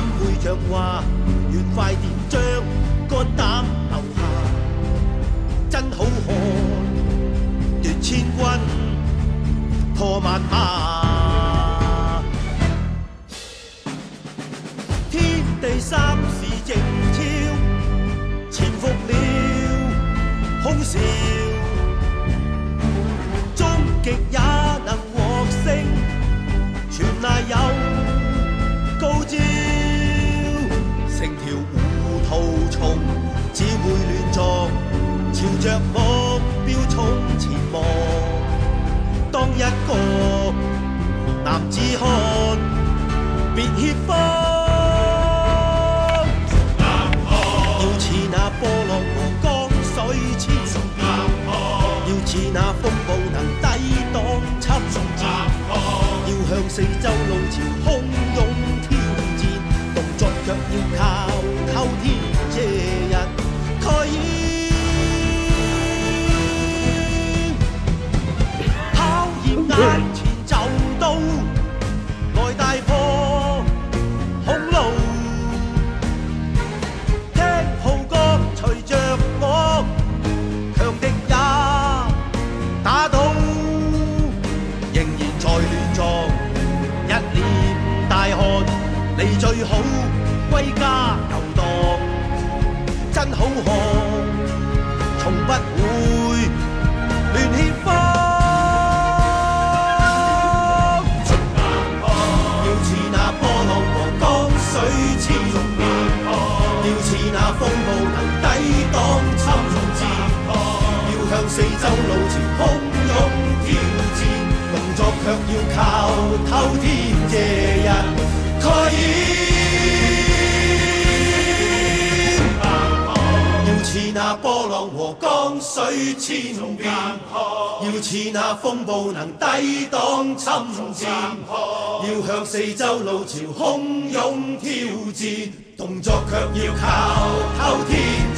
怎会像话？愿快点将个胆留下，真好看，夺千军，破万马，天地三世静超，潜伏了，空笑，终极一。着目标冲前望，当一个男子汉，别怯慌。男要似那波浪，和江水千变；男要似那风暴，能抵挡侵袭。要向四周浪潮冲。你最好归家游荡，真好汉，从不会乱献花。要似那波浪和江水；冲要似那风暴能抵挡；冲硬要向四周路潮汹涌挑战。动作却要靠偷天借日。要似那波浪和江水千变，要似那风暴能抵挡侵占，要向四周怒潮汹涌挑战，动作却要靠偷天。